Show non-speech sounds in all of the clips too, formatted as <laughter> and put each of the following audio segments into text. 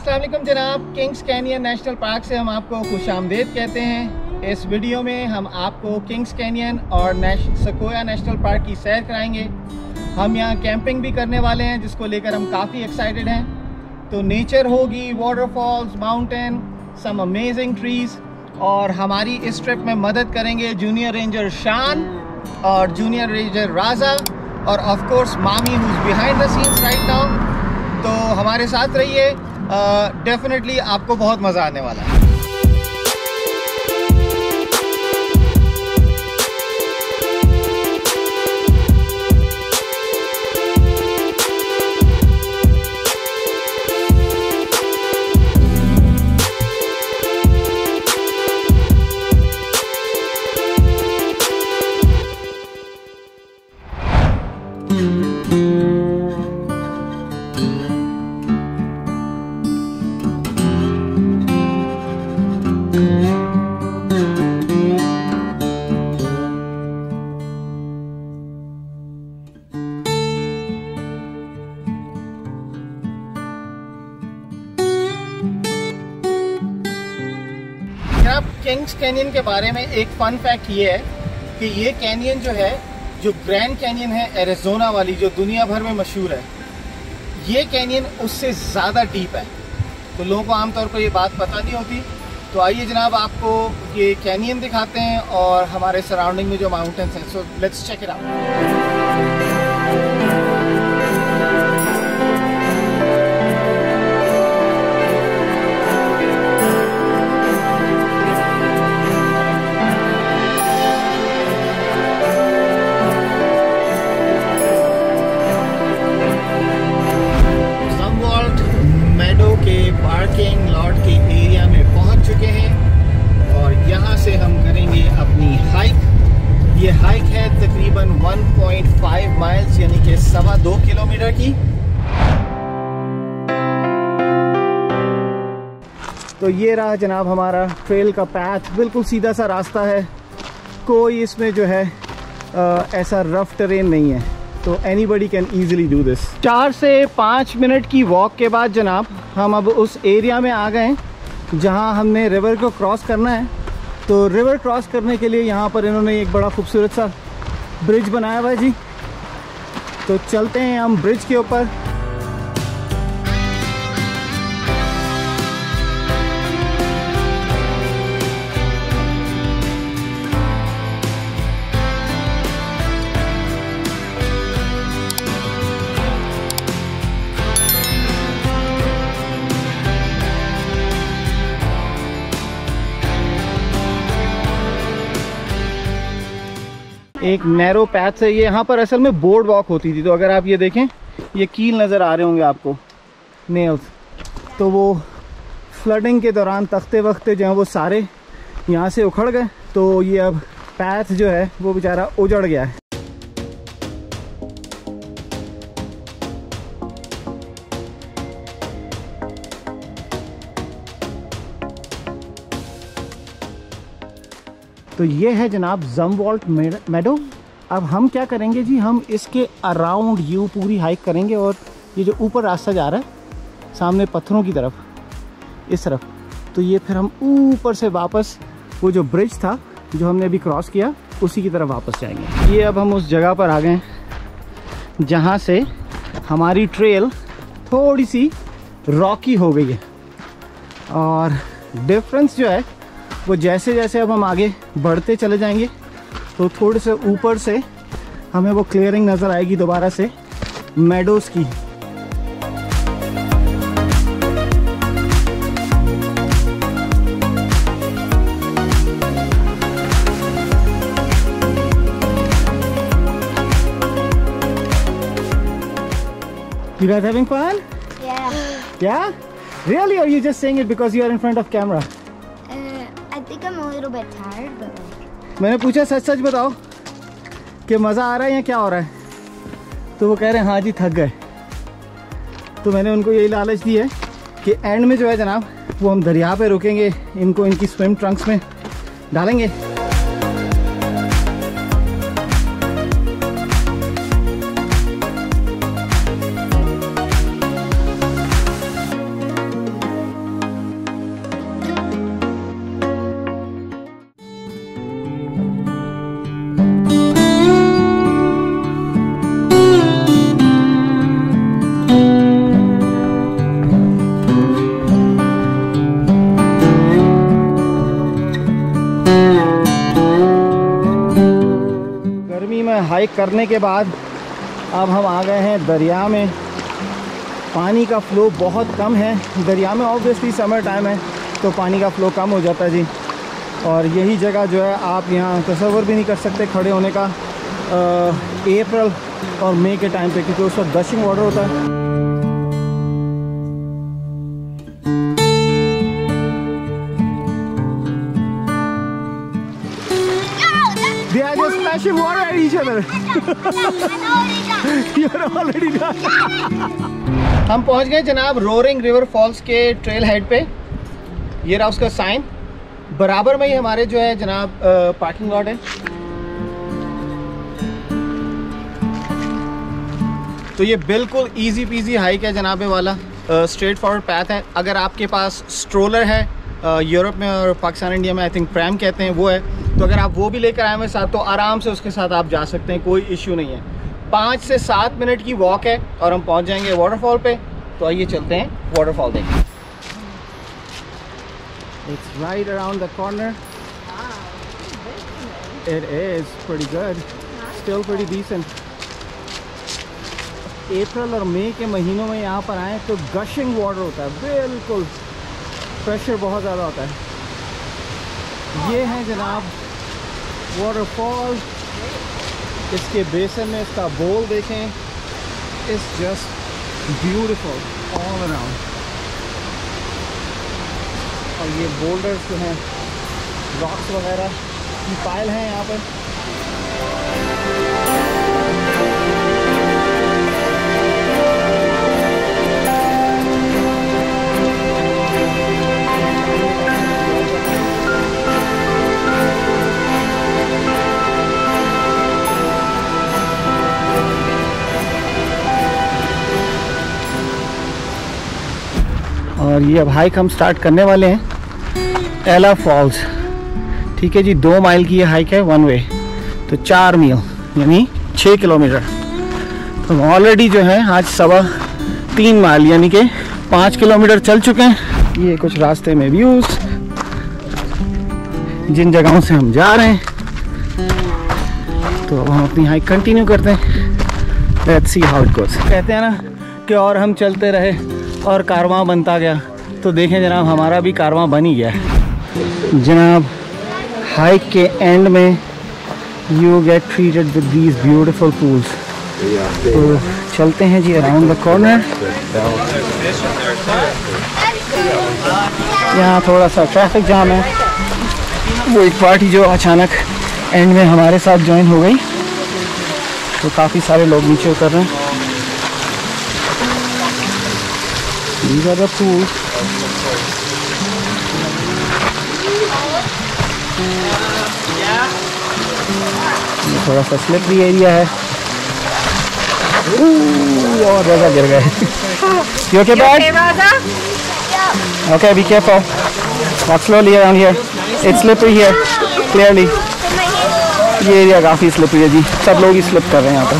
असलम जनाब। Kings canyon national park से हम आपको खुश आमदेद कहते हैं। इस वीडियो में हम आपको किंग्स कैनियन और नेश, सकोया नेशनल पार्क की सैर कराएँगे। हम यहाँ कैंपिंग भी करने वाले हैं, जिसको लेकर हम काफ़ी एक्साइटेड हैं। तो नेचर होगी waterfalls mountain some amazing trees और हमारी इस ट्रिप में मदद करेंगे जूनियर रेंजर शान और जूनियर रेंजर राजा और ऑफ़ कोर्स मामी who's behind the scenes right now तो हमारे साथ रहिए। डेफिनेटली आपको बहुत मज़ा आने वाला है। किंग्स कैनियन के बारे में एक फन फैक्ट ये है कि ये कैनियन जो है, जो ग्रैंड कैनियन है एरिजोना वाली, जो दुनिया भर में मशहूर है, ये कैनियन उससे ज़्यादा डीप है। तो लोगों को आमतौर पर ये बात पता नहीं होती। तो आइए जनाब आपको ये कैनियन दिखाते हैं और हमारे सराउंडिंग में जो माउंटेन्स हैं so let's check it out है तकरीबन 1.5 माइल्स यानी कि सवा दो किलोमीटर की। तो ये रहा जनाब हमारा ट्रेल का पैथ बिल्कुल सीधा सा रास्ता है। कोई इसमें जो है आ, ऐसा रफ टेरेन नहीं है। तो anybody can easily do this चार से पाँच मिनट की वॉक के बाद जनाब हम अब उस एरिया में आ गए हैं जहाँ हमने रिवर को क्रॉस करना है। तो रिवर क्रॉस करने के लिए यहाँ पर इन्होंने एक बड़ा खूबसूरत सा ब्रिज बनाया हुआ है जी। तो चलते हैं हम ब्रिज के ऊपर। एक नैरो पैथ से ये यहाँ पर असल में बोर्ड वॉक होती थी तो अगर आप ये देखें, ये कील नज़र आ रहे होंगे आपको नेल्स तो वो फ्लडिंग के दौरान तख्ते वख्ते जो हैं वो सारे यहाँ से उखड़ गए तो ये अब पैथ जो है वो बेचारा उजड़ गया है। तो ये है जनाब जम वॉल्ट मेडो अब हम क्या करेंगे जी? हम इसके अराउंड यू पूरी हाइक करेंगे और ये जो ऊपर रास्ता जा रहा है, सामने पत्थरों की तरफ़, इस तरफ़ तो ये फिर हम ऊपर से वापस, वो जो ब्रिज था, जो हमने अभी क्रॉस किया, उसी की तरफ़ वापस जाएँगे। ये अब हम उस जगह पर आ गए जहाँ से हमारी ट्रेल थोड़ी सी रॉकी हो गई है। और डिफरेंस जो है वो जैसे जैसे अब हम आगे बढ़ते चले जाएँगे तो थोड़े से ऊपर से हमें वो क्लियरिंग नज़र आएगी दोबारा से मेडोज़ की You guys having fun? Yeah. Yeah? Really? Or are you just saying it because you are in front of camera? मैंने पूछा सच सच बताओ कि मज़ा आ रहा है या क्या हो रहा है? तो वो कह रहे हैं हाँ जी, थक गए। तो मैंने उनको यही लालच दी है कि एंड में जो है जनाब, वो हम दरिया पे रुकेंगे, इनको इनकी स्विम ट्रंक्स में डालेंगे। हाइक करने के बाद अब हम आ गए हैं दरिया में। पानी का फ़्लो बहुत कम है। दरिया में ऑब्वियसली समर टाइम है तो पानी का फ़्लो कम हो जाता है जी। और यही जगह जो है, आप यहाँ तस्वर भी नहीं कर सकते खड़े होने का। अप्रैल और मई के टाइम पे, क्योंकि उस वक्त गशिंग वाटर होता है। They are just splashing water at each other. <laughs> You're already done. हम पहुँच गए जनाब रोरिंग रिवर फॉल्स के ट्रेल हेड पे। ये रहा उसका साइन बराबर में ही हमारे जो है जनाब पार्किंग लॉट है। तो ये बिल्कुल इजी पीजी हाइक है जनाबे वाला। स्ट्रेट फॉरवर्ड पैथ है। अगर आपके पास स्ट्रोलर है यूरोप में और पाकिस्तान, इंडिया में आई थिंक प्रैम कहते हैं, वो है तो अगर आप वो भी लेकर आए हुए साथ तो आराम से उसके साथ आप जा सकते हैं, कोई इश्यू नहीं है पाँच से सात मिनट की वॉक है और हम पहुँच जाएँगे वाटरफॉल पर तो आइए चलते हैं वाटरफॉल देखें It's right around the corner. It is pretty good. Still pretty decent. अप्रैल और मई के महीनों में यहाँ पर आए तो गशिंग वाटर होता है, बिल्कुल प्रेशर बहुत ज़्यादा होता है। ये है जनाब वाटरफॉल इसके बेसन में इसका बोल देखें। It's just beautiful all around और ये बोल्डर्स जो हैं रॉक्स वगैरह की पायल हैं यहाँ पर। और ये अब हाइक हम स्टार्ट करने वाले हैं। एला फॉल्स ठीक है जी, दो माइल की ये हाइक है वन वे तो चार मील यानी छः किलोमीटर तो ऑलरेडी जो है, आज सवा तीन माइल यानी कि पाँच किलोमीटर चल चुके हैं। ये कुछ रास्ते में व्यूज़ जिन जगहों से हम जा रहे हैं। तो अब हम अपनी हाइक कंटिन्यू करते हैं। Let's see how it goes कहते हैं ना कि और हम चलते रहे। और कारवां बनता गया। तो देखें जनाब, हमारा भी कारवां बन ही गया। जनाब हाइक के एंड में you get treated with these beautiful pools तो चलते हैं जी अराउंड द कॉर्नर यहाँ थोड़ा सा ट्रैफ़िक जाम है। वो एक पार्टी जो अचानक एंड में हमारे साथ ज्वाइन हो गई। तो काफ़ी सारे लोग नीचे उतर रहे हैं। These are the pools. थोड़ा सा स्लिपरी एरिया है। और ज़्यादा गिर गए। Okay okay be careful slowly around here it's slippery here clearly ये एरिया काफ़ी स्लिपरी है जी। सब लोग ही स्लिप कर रहे हैं यहाँ पर।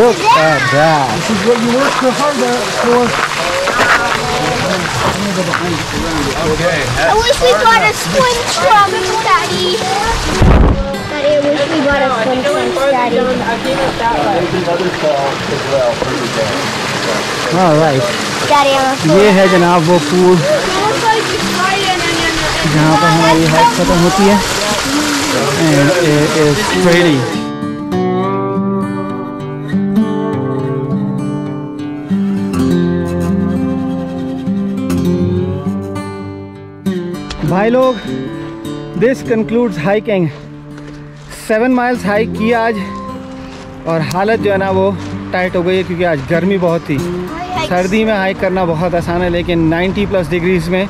Look at that. This is what you work so hard for. I wish we got a swim trunks, Daddy. Daddy, I wish we got a swim trunks, Daddy. All right. Daddy, I'm a ये है जनाब वो pool जहाँ पर हमारी height ख़त्म होती है एंड it is pretty. भाई लोग this concludes hiking seven miles hike किया आज और हालत जो है ना वो टाइट हो गई है क्योंकि आज गर्मी बहुत थी। सर्दी में हाइक करना बहुत आसान है लेकिन 90 प्लस डिग्रीज में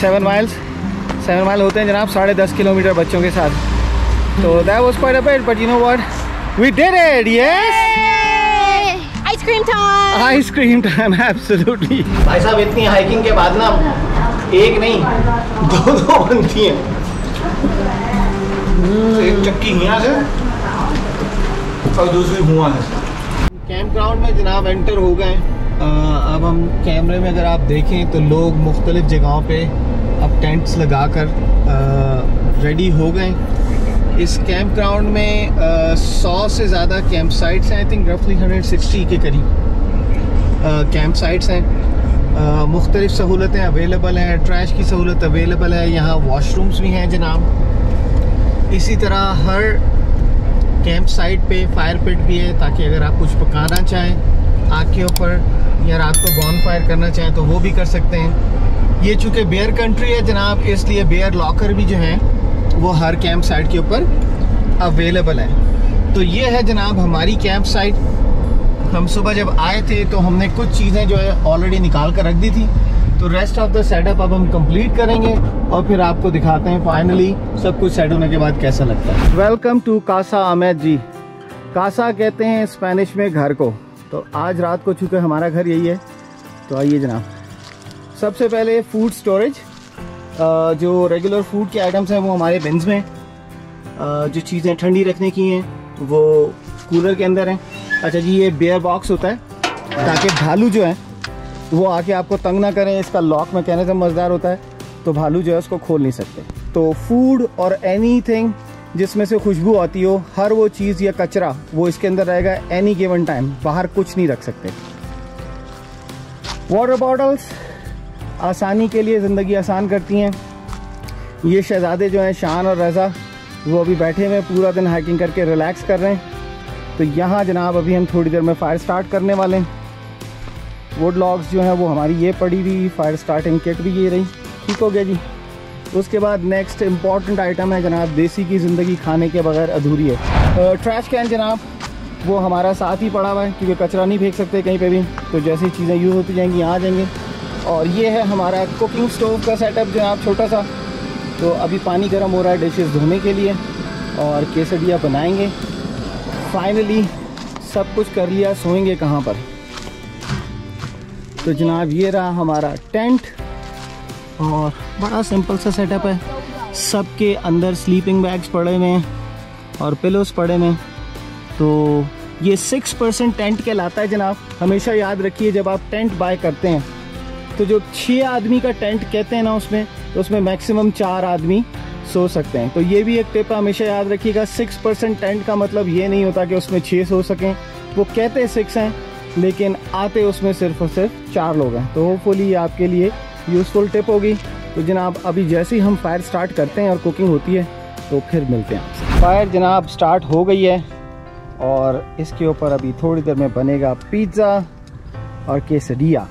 सेवन माइल्स सेवन माइल होते हैं जनाब साढ़े दस किलोमीटर बच्चों के साथ। तो that was quite a bit but you know what we did it yes Ice cream time! Ice cream time absolutely भाई साहब इतनी हाइकिंग के बाद ना एक नहीं दो दो बनती हैं। एक चक्की यहाँ से और दूसरी हुआ है कैंप ग्राउंड में जनाब एंटर हो गए अब हम कैमरे में अगर आप देखें तो लोग मुख्तलिफ़ जगहों पे अब टेंट्स लगा कर रेडी हो गए इस कैंप ग्राउंड में सौ से ज़्यादा कैंप साइट्स हैं आई थिंक रफली 160 के करीब कैंप साइट्स हैं। मुख्तलिफ़ सहूलतें अवेलेबल हैं ट्रैश की सहूलत अवेलेबल है, यहाँ वॉशरूम्स भी हैं जनाब। इसी तरह हर कैंप साइट पे फायर पिट भी है, ताकि अगर आप कुछ पकाना चाहें आग के ऊपर या रात को बॉन फायर करना चाहें तो वो भी कर सकते हैं। ये चूँकि बेयर कंट्री है जनाब, इसलिए बेयर लॉकर भी जो हैं, वो हर कैंप साइट के ऊपर अवेलेबल है। तो ये है जनाब हमारी कैंप साइट हम सुबह जब आए थे तो हमने कुछ चीज़ें जो है ऑलरेडी निकाल कर रख दी थी। तो रेस्ट ऑफ़ द सेटअप अब हम कंप्लीट करेंगे और फिर आपको दिखाते हैं फाइनली सब कुछ सेट होने के बाद कैसा लगता है। Welcome to Casa Ahmad ji. Casa कहते हैं स्पेनिश में घर को। तो आज रात को चूँकि हमारा घर यही है तो आइए जनाब। सबसे पहले फ़ूड स्टोरेज जो रेगुलर फ़ूड के आइटम्स हैं, वो हमारे बिन्स में जो चीज़ें ठंडी रखने की हैं, वो कूलर के अंदर हैं। अच्छा जी, ये बेयर बॉक्स होता है, ताकि भालू जो है, वो आके आपको तंग ना करें, इसका लॉक मैकेनिज्म मज़ेदार होता है तो भालू जो है उसको खोल नहीं सकते। तो फ़ूड और एनी थिंग जिसमें से खुशबू आती हो, हर वो चीज़ या कचरा, वो इसके अंदर रहेगा एनी गिवन टाइम बाहर कुछ नहीं रख सकते। वाटर बॉटल्स आसानी के लिए ज़िंदगी आसान करती हैं। ये शहजादे जो हैं, शान और रज़ा, वो अभी बैठे हुए पूरा दिन हाइकिंग करके रिलैक्स कर रहे हैं। तो यहाँ जनाब, अभी हम थोड़ी देर में फ़ायर स्टार्ट करने वाले हैं। वुड लॉग्स जो हैं, वो हमारी ये पड़ी हुई फायर स्टार्टिंग किट भी ये रही। ठीक हो गया जी। उसके बाद नेक्स्ट इंपॉर्टेंट आइटम है जनाब, देसी की ज़िंदगी खाने के बगैर अधूरी है। ट्रैश कैन जनाब, वो हमारा साथ ही पड़ा हुआ है, क्योंकि कचरा नहीं फेंक सकते कहीं पे भी। तो जैसी चीज़ें यूज़ होती जाएँगी यहाँ आ जाएँगे। और ये है हमारा कुकिंग स्टोव का सेटअप जनाब, छोटा सा। तो अभी पानी गर्म हो रहा है डिशेस धोने के लिए, और केसडिया बनाएँगे। फाइनली सब कुछ कर लिया, सोएँगे कहाँ पर? तो जनाब, ये रहा हमारा टेंट और बड़ा सिंपल सा सेटअप है। सबके अंदर स्लीपिंग बैग्स पड़े हुए हैं और पिलोस पड़े हुए हैं। तो ये सिक्स परसेंट टेंट कहलाता है जनाब। हमेशा याद रखिए, जब आप टेंट बाय करते हैं तो जो छः आदमी का टेंट कहते हैं ना उसमें तो उसमें मैक्सिमम चार आदमी सो सकते हैं। तो ये भी एक टिप हमेशा याद रखिएगा सिक्स परसेंट टेंट का मतलब ये नहीं होता कि उसमें छः सो सकें। वो कहते सिक्स हैं, लेकिन आते उसमें सिर्फ़ और सिर्फ़ चार लोग हैं। तो होपफुली ये आपके लिए यूज़फुल टिप होगी। तो जनाब, अभी जैसे ही हम फायर स्टार्ट करते हैं और कुकिंग होती है तो फिर मिलते हैं फायर जनाब स्टार्ट हो गई है, और इसके ऊपर अभी थोड़ी देर में बनेगा पिज़्ज़ा और केसरिया।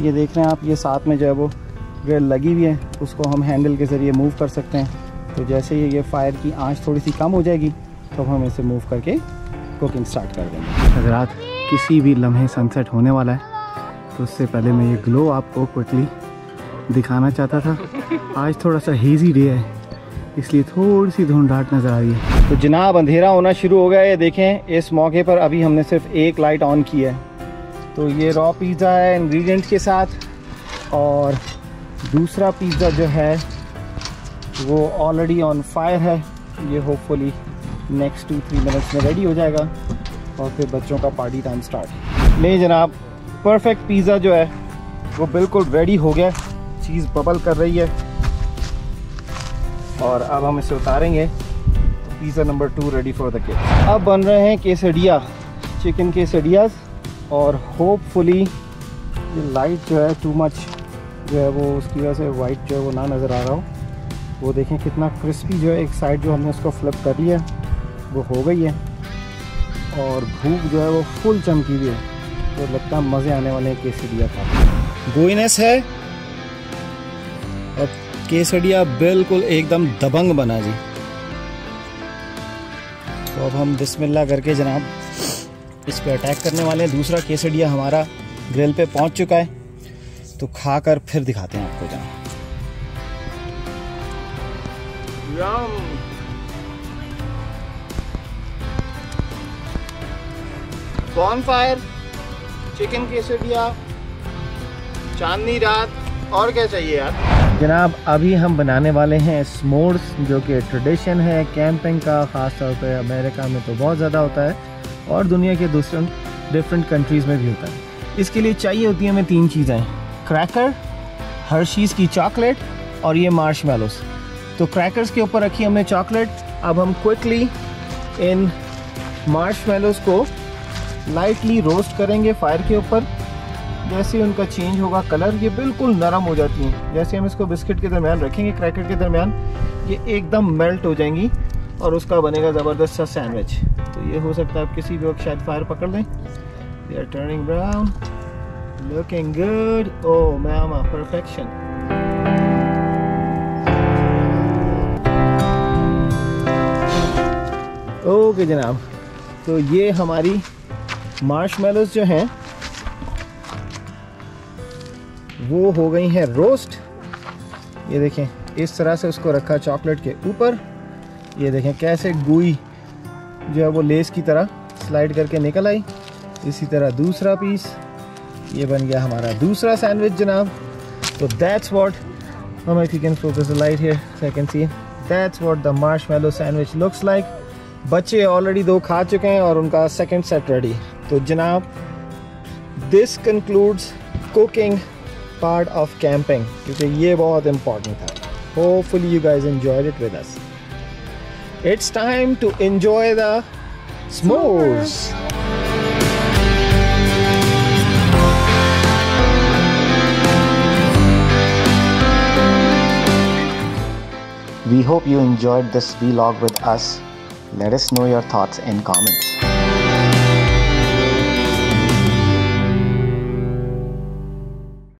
ये देख रहे हैं आप, ये साथ में जो है वो ग्रिल लगी हुई है उसको हम हैंडल के ज़रिए मूव कर सकते हैं। तो जैसे ही ये फायर की आँच थोड़ी सी कम हो जाएगी तो हम इसे मूव करके कुकिंग स्टार्ट कर देंगे। हजरात किसी भी लम्हे सनसेट होने वाला है तो उससे पहले मैं ये ग्लो आपको क्विकली दिखाना चाहता था। आज थोड़ा सा हेजी डे है इसलिए थोड़ी सी धुंधाट नज़र आ रही है। तो जनाब अंधेरा होना शुरू हो गया है देखें इस मौके पर अभी हमने सिर्फ़ एक लाइट ऑन की है। तो ये रॉ पिज़्ज़ा है इंग्रेडिएंट्स के साथ और दूसरा पिज़्ज़ा जो है, वो ऑलरेडी ऑन फायर है। ये hopefully next two three minutes में रेडी हो जाएगा और फिर बच्चों का पार्टी टाइम स्टार्ट नहीं जनाब परफेक्ट पिज़्ज़ा जो है, वो बिल्कुल रेडी हो गया। चीज़ बबल कर रही है। और अब हम इसे उतारेंगे। Pizza number two ready for the kid अब बन रहे हैं केसडिया चिकन केसडियाज और होपफुली ये लाइट जो है टू मच जो है वो उसकी वजह से वाइट जो है वो ना नज़र आ रहा हो। वो देखें कितना क्रिस्पी जो है एक साइड जो हमने उसको फ्लिप कर लिया, वो हो गई है। और भूख जो है वो फुल चमकी हुई है। तो लगता है मज़े आने वाले केसरिया का। गोइनेस है। और केसरिया बिल्कुल एकदम दबंग बना जी। तो अब हम बिस्मिल्लाह करके जनाब, इस पर अटैक करने वाले हैं। दूसरा केसडिया हमारा ग्रिल पे पहुँच चुका है। तो खाकर फिर दिखाते हैं आपको बॉन फायर चिकन केसरिया चांदनी रात और क्या चाहिए यार? जनाब अभी हम बनाने वाले हैं स्मोर्स जो कि ट्रेडिशन है कैंपिंग का ख़ास तौर पे अमेरिका में तो बहुत ज़्यादा होता है और दुनिया के दूसरे डिफरेंट कंट्रीज़ में भी होता है। इसके लिए चाहिए होती है हमें तीन चीज़ें। क्रैकर हर्शीज़ की चॉकलेट और ये मार्श तो क्रैकर्स के ऊपर रखी हमने चॉकलेट अब हम क्विकली इन मार्श को लाइटली रोस्ट करेंगे फायर के ऊपर. जैसे उनका चेंज होगा कलर ये बिल्कुल नरम हो जाती हैं. जैसे हम इसको बिस्किट के दरमियान रखेंगे क्रैकर के दरमियान, ये एकदम मेल्ट हो जाएँगी और उसका बनेगा ज़बरदस्त सा सैंडविच तो ये हो सकता है आप किसी भी वक्त शायद फायर पकड़ लें. They are turning brown looking good oh mama perfection okay जनाब तो ये हमारी मार्श जो हैं, वो हो गई हैं रोस्ट ये देखें, इस तरह से उसको रखा चॉकलेट के ऊपर. ये देखें, कैसे गुई जो है वो लेस की तरह स्लाइड करके निकल आई. इसी तरह दूसरा पीस ये बन गया हमारा दूसरा सैंडविच जनाब। तो दैट्स वॉट हम if you can focus the light here so see that's what the marshmallow sandwich looks like बच्चे ऑलरेडी दो खा चुके हैं और उनका सेकंड सेट रेडी तो जनाब this concludes cooking part of camping क्योंकि ये बहुत इंपॉर्टेंट था। Hopefully you guys enjoyed it with us it's time to enjoy the s'mores We hope you enjoyed this vlog with us. Let us know your thoughts in comments.